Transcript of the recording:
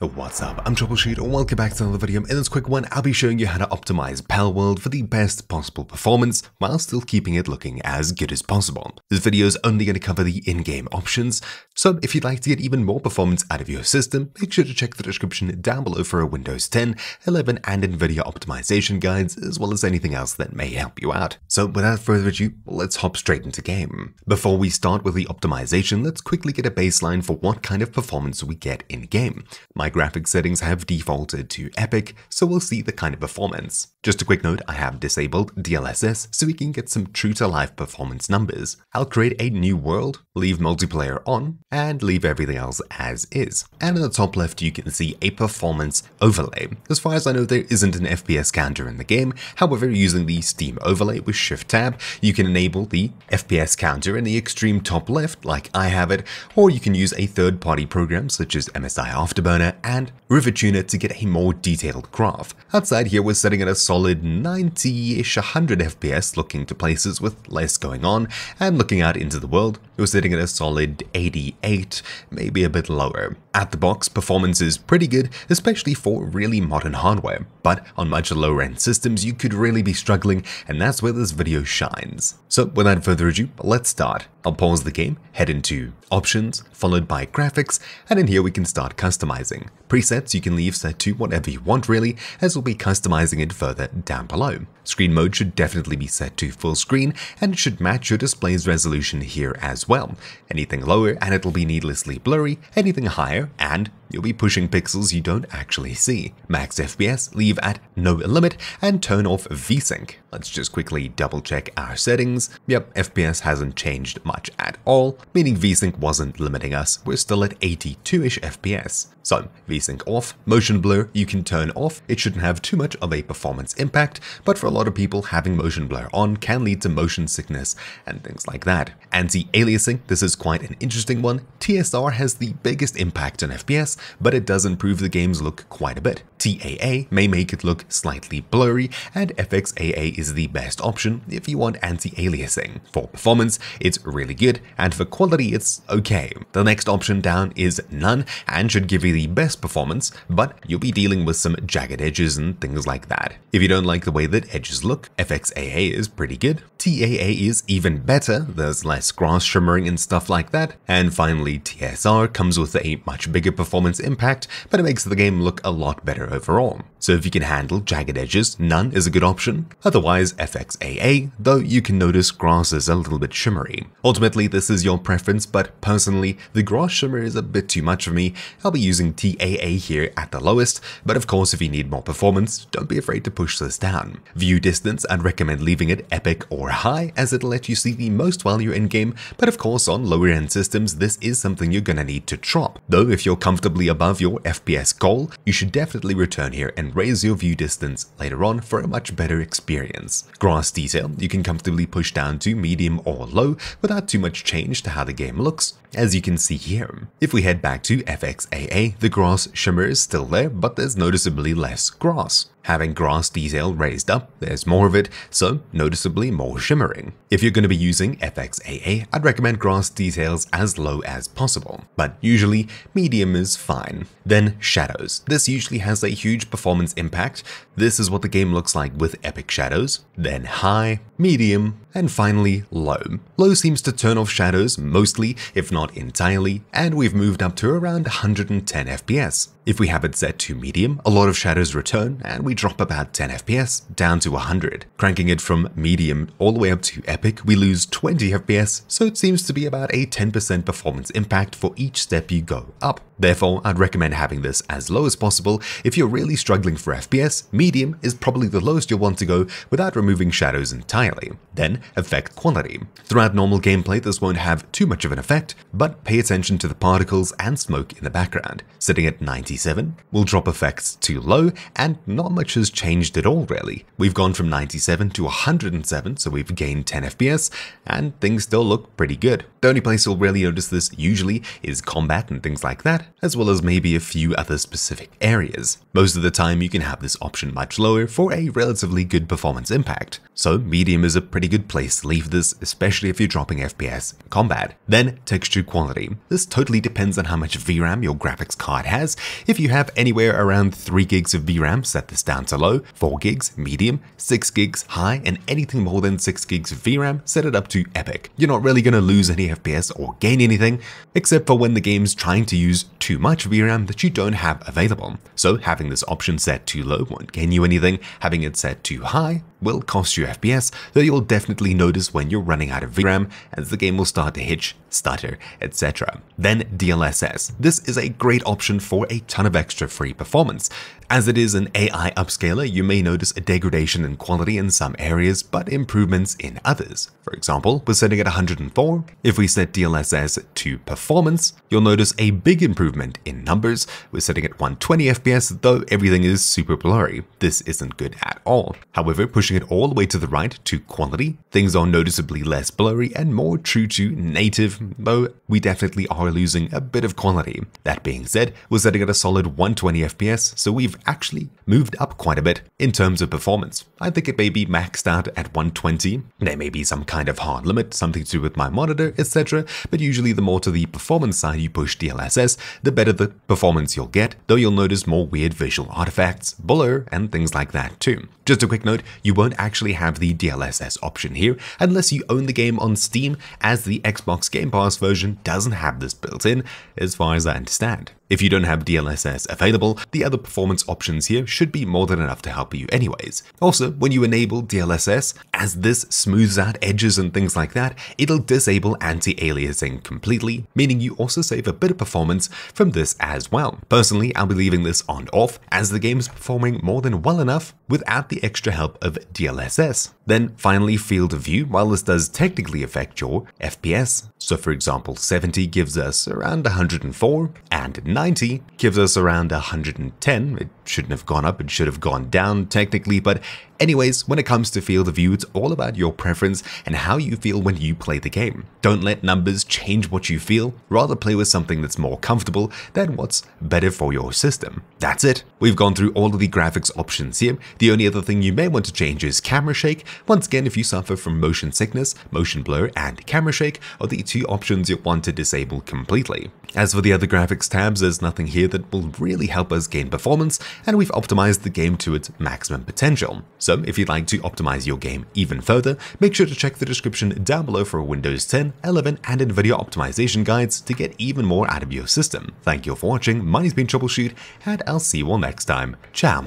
What's up, I'm TroubleChute and welcome back to another video. In this quick one, I'll be showing you how to optimize Palworld for the best possible performance while still keeping it looking as good as possible. This video is only going to cover the in-game options, so if you'd like to get even more performance out of your system, make sure to check the description down below for a Windows 10, 11 and NVIDIA optimization guides, as well as anything else that may help you out. So without further ado, let's hop straight into game. Before we start with the optimization, let's quickly get a baseline for what kind of performance we get in-game. My my graphics settings have defaulted to Epic, so we'll see the kind of performance. Just a quick note, I have disabled DLSS so we can get some true to life performance numbers. I'll create a new world, leave multiplayer on, and leave everything else as is. And in the top left you can see a performance overlay. As far as I know there isn't an FPS counter in the game, however using the Steam overlay with Shift Tab, you can enable the FPS counter in the extreme top left like I have it, or you can use a third party program such as MSI Afterburner and RivaTuner to get a more detailed graph. Outside here we're setting at a solid 90-ish 100 FPS looking to places with less going on, and looking out into the world, we're sitting at a solid 88, maybe a bit lower. At the box, performance is pretty good, especially for really modern hardware, but on much lower end systems you could really be struggling, and that's where this video shines. So without further ado, let's start. I'll pause the game, head into Options, followed by Graphics, and in here we can start customizing. Presets you can leave set to whatever you want really, as we'll be customizing it further down below. Screen mode should definitely be set to full screen, and it should match your display's resolution here as well. Anything lower and it'll be needlessly blurry, anything higher and you'll be pushing pixels you don't actually see. Max FPS, leave at no limit, and turn off VSync. Let's just quickly double check our settings. Yep, FPS hasn't changed much at all, meaning VSync wasn't limiting us. We're still at 82-ish FPS. So, VSync off, motion blur you can turn off, it shouldn't have too much of a performance impact, but for a lot of people having motion blur on can lead to motion sickness and things like that. Anti-aliasing, this is quite an interesting one. TSR has the biggest impact on FPS, but it does improve the game's look quite a bit. TAA may make it look slightly blurry, and FXAA is the best option if you want anti-aliasing. For performance, it's really good, and for quality, it's okay. The next option down is none, and should give you the best performance, but you'll be dealing with some jagged edges and things like that. If you don't like the way that edges look, FXAA is pretty good. TAA is even better, there's less grass shimmering and stuff like that. And finally, TSR comes with a much bigger performance impact, but it makes the game look a lot better overall. So if you can handle jagged edges, none is a good option. Otherwise, FXAA, though you can notice grass is a little bit shimmery. Ultimately, this is your preference, but personally, the grass shimmer is a bit too much for me. I'll be using TAA here at the lowest, but of course if you need more performance, don't be afraid to push this down. View distance, I'd recommend leaving it epic or high, as it'll let you see the most while you're in game, but of course on lower end systems, this is something you're gonna need to drop. Though if you're comfortably above your FPS goal, you should definitely return here and raise your view distance later on for a much better experience. Grass detail you can comfortably push down to medium or low without too much change to how the game looks, as you can see here. If we head back to FXAA, the grass shimmer is still there, but there's noticeably less grass. Having grass detail raised up, there's more of it, so noticeably more shimmering. If you're going to be using FXAA, I'd recommend grass details as low as possible, but usually medium is fine. Then shadows. This usually has a huge performance impact. This is what the game looks like with epic shadows. Then high, medium, and finally low. Low seems to turn off shadows mostly, if not entirely, and we've moved up to around 110 FPS. If we have it set to medium, a lot of shadows return and we drop about 10 FPS down to 100. Cranking it from medium all the way up to epic, we lose 20 FPS, so it seems to be about a 10% performance impact for each step you go up. Therefore, I'd recommend having this as low as possible. If you're really struggling for FPS, medium is probably the lowest you'll want to go without removing shadows entirely. Then, effect quality. Throughout normal gameplay, this won't have too much of an effect, but pay attention to the particles and smoke in the background. Sitting at 97, we'll drop effects to low, and not much has changed at all really. We've gone from 97 to 107, so we've gained 10 FPS, and things still look pretty good. The only place you'll really notice this usually is combat and things like that, as well as maybe a few other specific areas. Most of the time you can have this option much lower for a relatively good performance impact. So medium is a pretty good place to leave this, especially if you're dropping FPS combat. Then texture quality. This totally depends on how much VRAM your graphics card has. If you have anywhere around 3 gigs of VRAM, set this down to low, 4 gigs, medium, 6 gigs, high, and anything more than 6 gigs of VRAM, set it up to epic. You're not really going to lose any FPS or gain anything, except for when the game's trying to use too much VRAM that you don't have available. So having this option set too low won't gain you anything, having it set too high will cost you FPS, though you'll definitely notice when you're running out of VRAM as the game will start to hitch, stutter, etc. Then DLSS. This is a great option for a ton of extra free performance. As it is an AI upscaler, you may notice a degradation in quality in some areas, but improvements in others. For example, we're setting at 104. If we set DLSS to performance, you'll notice a big improvement in numbers. We're setting at 120 FPS, though everything is super blurry. This isn't good at all. However, pushing it all the way to the right to quality, things are noticeably less blurry and more true to native, though we definitely are losing a bit of quality. That being said, we're setting at a solid 120 FPS, so we've actually moved up quite a bit in terms of performance. I think it may be maxed out at 120. There may be some kind of hard limit, something to do with my monitor, etc. But usually the more to the performance side you push DLSS, the better the performance you'll get, though you'll notice more weird visual artifacts, blur, and things like that too. Just a quick note, you won't actually have the DLSS option here unless you own the game on Steam, as the Xbox Game Pass version doesn't have this built in, as far as I understand. If you don't have DLSS available, the other performance options here should be more than enough to help you anyways. Also, when you enable DLSS, as this smooths out edges and things like that, it'll disable anti-aliasing completely, meaning you also save a bit of performance from this as well. Personally, I'll be leaving this on off, as the game is performing more than well enough without the extra help of DLSS. Then finally field of view, while this does technically affect your FPS, so for example 70 gives us around 104 and 90 gives us around 110, it shouldn't have gone up, it should have gone down technically, but Anyways, when it comes to field of view, it's all about your preference and how you feel when you play the game. Don't let numbers change what you feel, rather play with something that's more comfortable than what's better for your system. That's it. We've gone through all of the graphics options here. The only other thing you may want to change is camera shake. Once again, if you suffer from motion sickness, motion blur, and camera shake are the two options you'll want to disable completely. As for the other graphics tabs, there's nothing here that will really help us gain performance, and we've optimized the game to its maximum potential. So if you'd like to optimize your game even further, make sure to check the description down below for Windows 10, 11, and NVIDIA optimization guides to get even more out of your system. Thank you for watching, my name's been TroubleChute, and I'll see you all next time. Ciao!